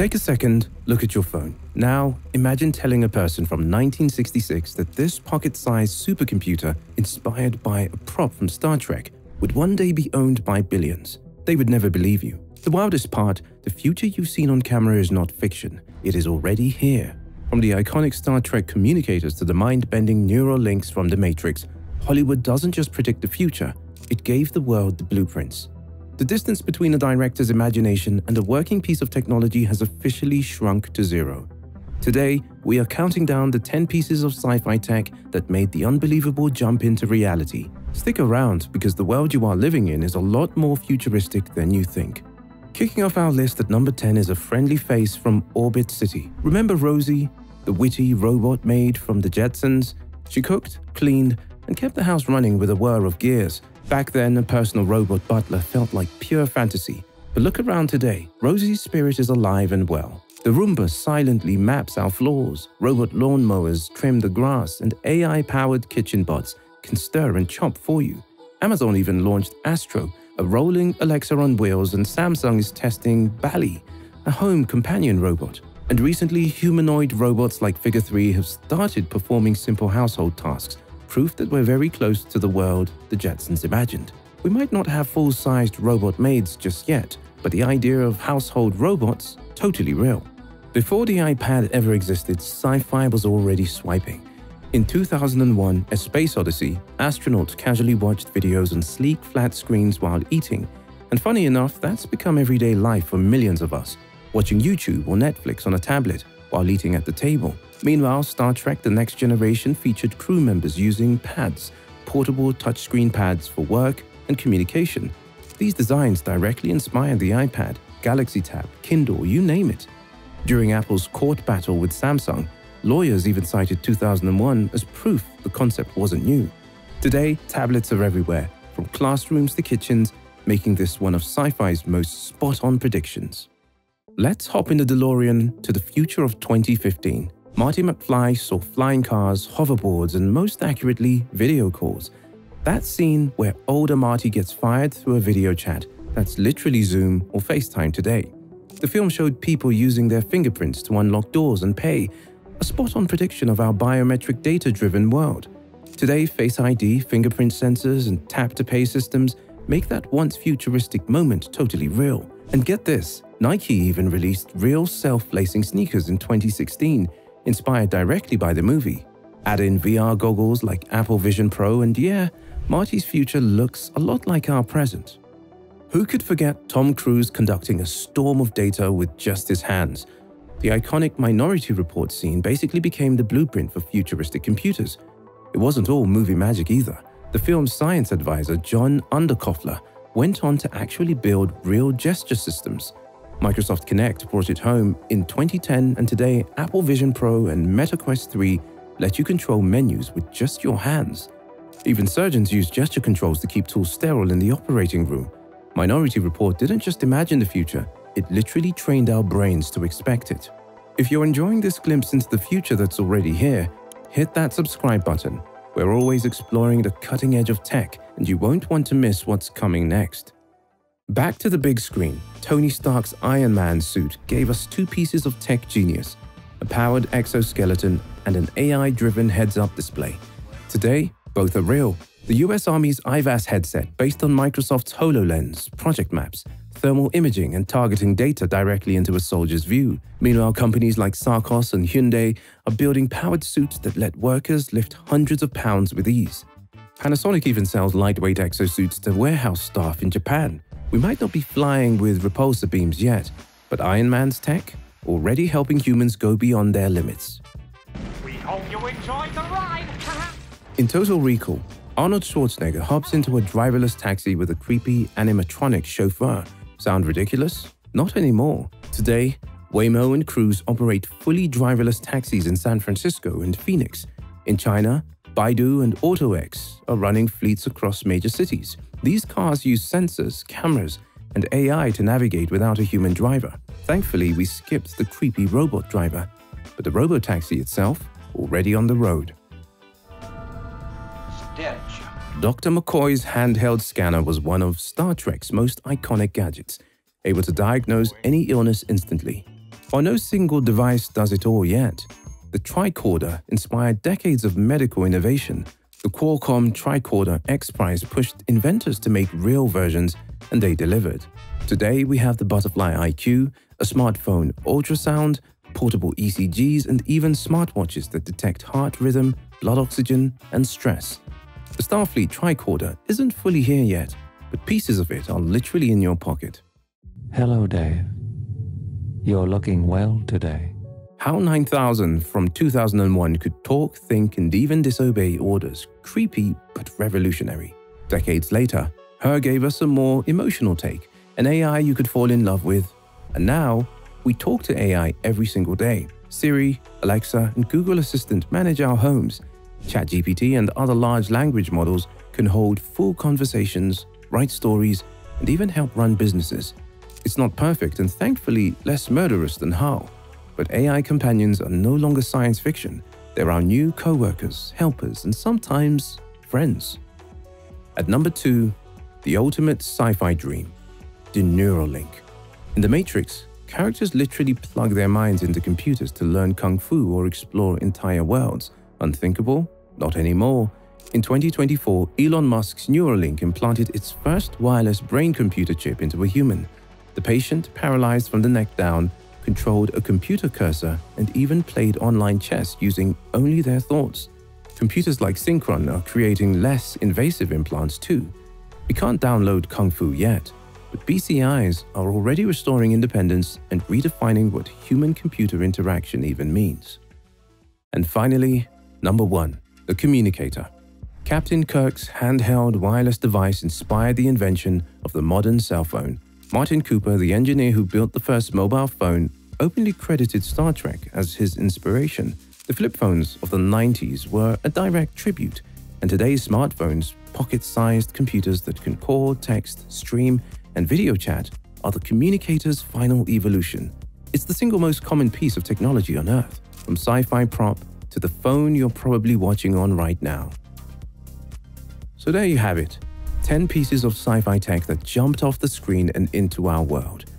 Take a second, look at your phone. Now, imagine telling a person from 1966 that this pocket-sized supercomputer, inspired by a prop from Star Trek, would one day be owned by billions. They would never believe you. The wildest part, the future you've seen on camera is not fiction. It is already here. From the iconic Star Trek communicators to the mind-bending neural links from The Matrix, Hollywood doesn't just predict the future, it gave the world the blueprints. The distance between a director's imagination and a working piece of technology has officially shrunk to zero. Today, we are counting down the 10 pieces of sci-fi tech that made the unbelievable jump into reality. Stick around because the world you are living in is a lot more futuristic than you think. Kicking off our list at number 10 is a friendly face from Orbit City. Remember Rosie, the witty robot maid from the Jetsons? She cooked, cleaned, and kept the house running with a whir of gears. Back then, a personal robot butler felt like pure fantasy. But look around today, Rosie's spirit is alive and well. The Roomba silently maps our floors, robot lawnmowers trim the grass, and AI-powered kitchen bots can stir and chop for you. Amazon even launched Astro, a rolling Alexa on wheels, and Samsung is testing Ballie, a home companion robot. And recently, humanoid robots like Figure 3 have started performing simple household tasks, proof that we're very close to the world the Jetsons imagined. We might not have full-sized robot maids just yet, but the idea of household robots, totally real. Before the iPad ever existed, sci-fi was already swiping. In 2001, A Space Odyssey, astronauts casually watched videos on sleek flat screens while eating. And funny enough, that's become everyday life for millions of us, watching YouTube or Netflix on a tablet while eating at the table. Meanwhile, Star Trek The Next Generation featured crew members using pads, portable touchscreen pads for work and communication. These designs directly inspired the iPad, Galaxy Tab, Kindle, you name it. During Apple's court battle with Samsung, lawyers even cited 2001 as proof the concept wasn't new. Today, tablets are everywhere, from classrooms to kitchens, making this one of sci-fi's most spot-on predictions. Let's hop in the DeLorean to the future of 2015. Marty McFly saw flying cars, hoverboards, and most accurately, video calls. That scene where older Marty gets fired through a video chat, that's literally Zoom or FaceTime today. The film showed people using their fingerprints to unlock doors and pay, a spot-on prediction of our biometric data-driven world. Today, Face ID, fingerprint sensors, and tap-to-pay systems make that once futuristic moment totally real. And get this, Nike even released real self-lacing sneakers in 2016, inspired directly by the movie. Add in VR goggles like Apple Vision Pro and yeah, Marty's future looks a lot like our present. Who could forget Tom Cruise conducting a storm of data with just his hands? The iconic Minority Report scene basically became the blueprint for futuristic computers. It wasn't all movie magic either. The film's science advisor, John Underkoffler, went on to actually build real gesture systems Microsoft Kinect brought it home in 2010 and today Apple Vision Pro and Meta Quest 3 let you control menus with just your hands. Even surgeons use gesture controls to keep tools sterile in the operating room. Minority Report didn't just imagine the future, it literally trained our brains to expect it. If you're enjoying this glimpse into the future that's already here, hit that subscribe button. We're always exploring the cutting edge of tech, and you won't want to miss what's coming next. Back to the big screen, Tony Stark's Iron Man suit gave us two pieces of tech genius, a powered exoskeleton and an AI-driven heads-up display. Today, both are real. The US Army's IVAS headset, based on Microsoft's HoloLens, project maps, thermal imaging and targeting data directly into a soldier's view. Meanwhile, companies like Sarcos and Hyundai are building powered suits that let workers lift hundreds of pounds with ease. Panasonic even sells lightweight exosuits to warehouse staff in Japan. We might not be flying with repulsor beams yet, but Iron Man's tech already helping humans go beyond their limits. We hope you enjoyed the ride. In Total Recall, Arnold Schwarzenegger hops into a driverless taxi with a creepy animatronic chauffeur. Sound ridiculous? Not anymore. Today, Waymo and Cruise operate fully driverless taxis in San Francisco and Phoenix. In China, Baidu and AutoX are running fleets across major cities. These cars use sensors, cameras, and AI to navigate without a human driver. Thankfully, we skipped the creepy robot driver, but the robotaxi itself already on the road. Dr. McCoy's handheld scanner was one of Star Trek's most iconic gadgets, able to diagnose any illness instantly. While no single device does it all yet, the tricorder inspired decades of medical innovation. The Qualcomm Tricorder X Prize pushed inventors to make real versions, and they delivered. Today, we have the Butterfly IQ, a smartphone ultrasound, portable ECGs, and even smartwatches that detect heart rhythm, blood oxygen, and stress. The Starfleet tricorder isn't fully here yet, but pieces of it are literally in your pocket. Hello, Dave. You're looking well today. HAL 9000 from 2001 could talk, think, and even disobey orders. Creepy, but revolutionary. Decades later, Her gave us a more emotional take, an AI you could fall in love with. And now, we talk to AI every single day. Siri, Alexa, and Google Assistant manage our homes. ChatGPT and other large language models can hold full conversations, write stories, and even help run businesses. It's not perfect and thankfully less murderous than HAL. But AI companions are no longer science fiction. They're our new co-workers, helpers, and sometimes friends. At number 2, the ultimate sci-fi dream, the Neuralink. In The Matrix, characters literally plug their minds into computers to learn kung fu or explore entire worlds. Unthinkable? Not anymore. In 2024, Elon Musk's Neuralink implanted its first wireless brain-computer chip into a human. The patient, paralyzed from the neck down, controlled a computer cursor and even played online chess using only their thoughts. Computers like Synchron are creating less invasive implants too. We can't download Kung Fu yet, but BCIs are already restoring independence and redefining what human-computer interaction even means. And finally, number one, the communicator. Captain Kirk's handheld wireless device inspired the invention of the modern cell phone. Martin Cooper, the engineer who built the first mobile phone, openly credited Star Trek as his inspiration. The flip phones of the 90s were a direct tribute, and today's smartphones, pocket-sized computers that can call, text, stream, and video chat, are the communicator's final evolution. It's the single most common piece of technology on Earth, from sci-fi prop to the phone you're probably watching on right now. So there you have it, 10 pieces of sci-fi tech that jumped off the screen and into our world.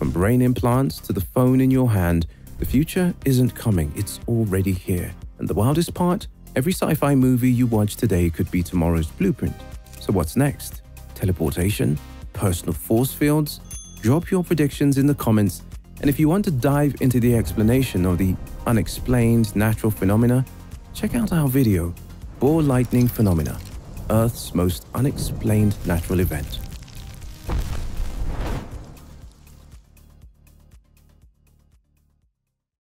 From brain implants to the phone in your hand, the future isn't coming, it's already here. And the wildest part? Every sci-fi movie you watch today could be tomorrow's blueprint. So what's next? Teleportation? Personal force fields? Drop your predictions in the comments, and if you want to dive into the explanation of the unexplained natural phenomena, check out our video, Ball Lightning Phenomena, Earth's most unexplained natural event.